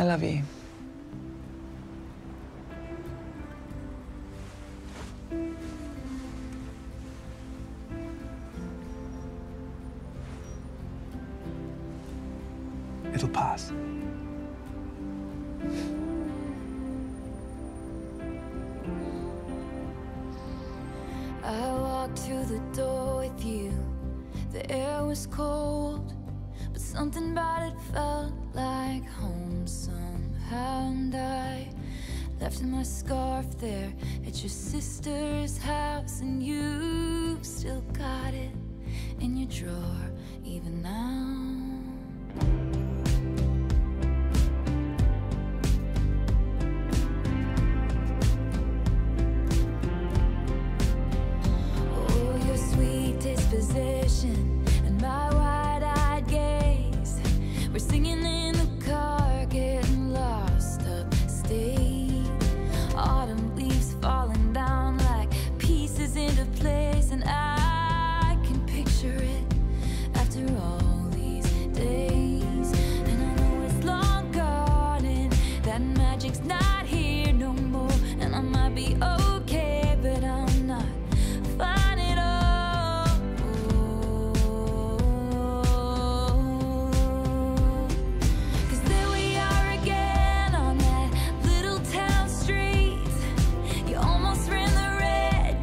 I love you. It'll pass. I walked to the door with you. The air was cold, but something about it felt like home. Left my scarf there at your sister's house And you still got it in your drawer even now.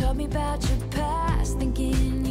told me about your past, thinking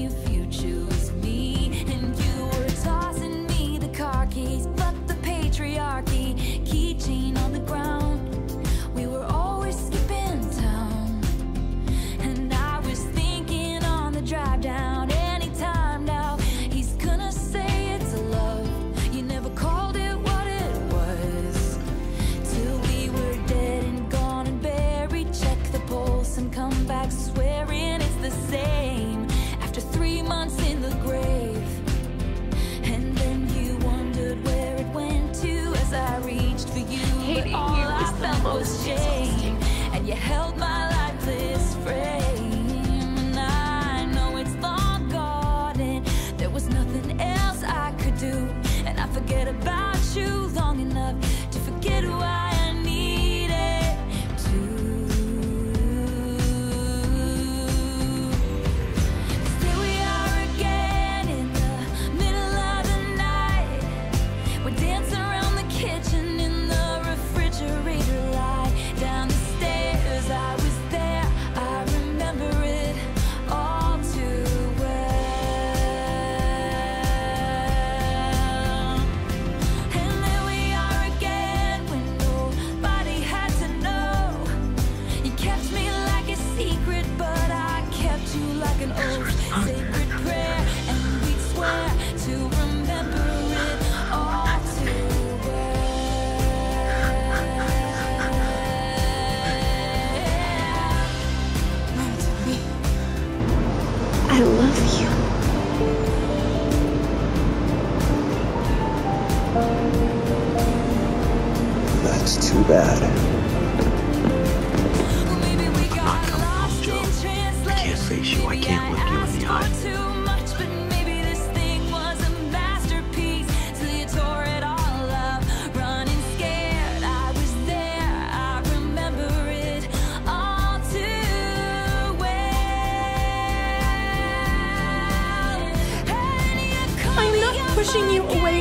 and you held my.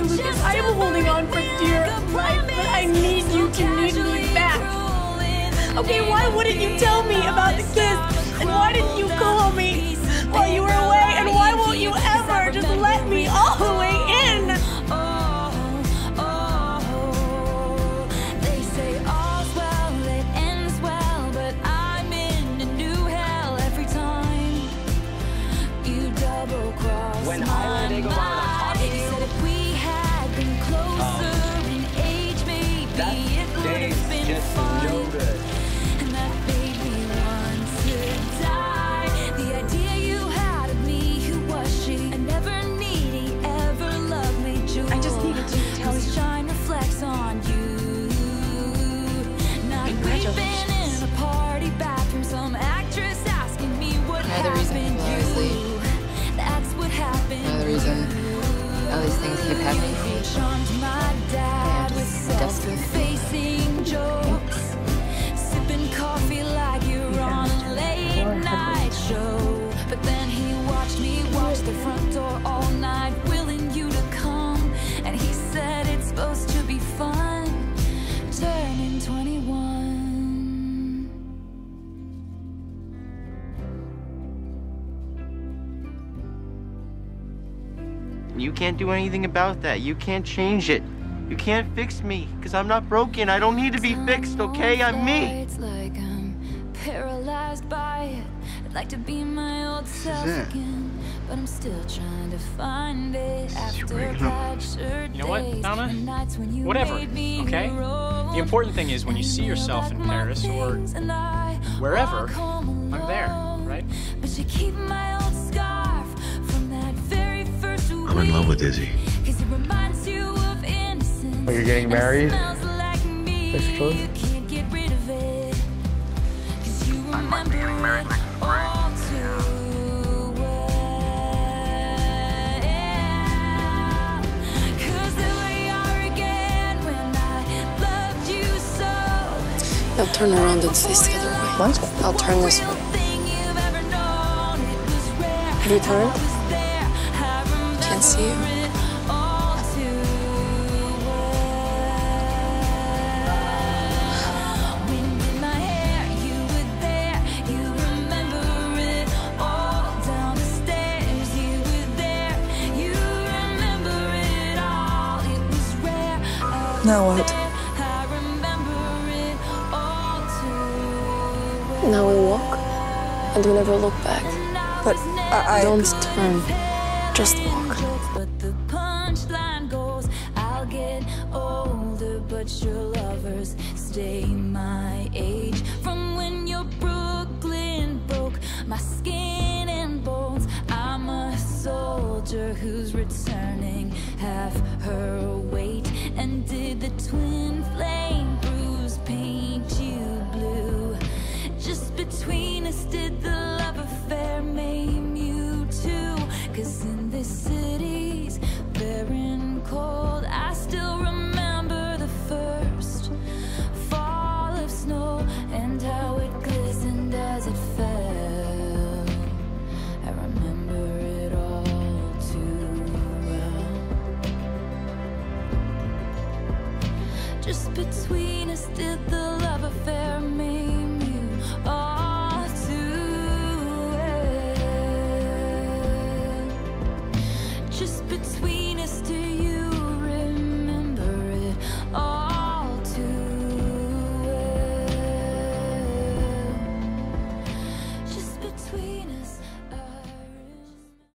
Lucas, I am holding on for dear life, but I need you to need me back. Okay, why wouldn't you tell me about the kiss? things keep happening. I am just desperate. You can't do anything about that. You can't change it. You can't fix me, because I'm not broken. I don't need to be fixed, okay? I'm me. It's like I'm paralyzed by it. I'd like to be my old self again, but I'm still trying to find it after breaking up. You know what, days Donna? and nights when you Whatever, okay? The important thing is when you see yourself in Paris or things and I wherever, I'm there, right? But you keep my first I'm in love with week. Izzy. 'Cause it reminds you of innocence. You're getting married? smells like me. Next month? You can't get rid of it. 'Cause you remember it all too well. 'Cause there we are again when I loved you so. I'll turn around and face the other way. What? I'll turn this way. Have you turned? You. Now what? Now we walk, and we never look back. But I, I Don't turn, just walk. But the punchline goes, I'll get older, but your lovers stay my age. From when your Brooklyn broke my skin and bones, I'm a soldier who's returning half her did the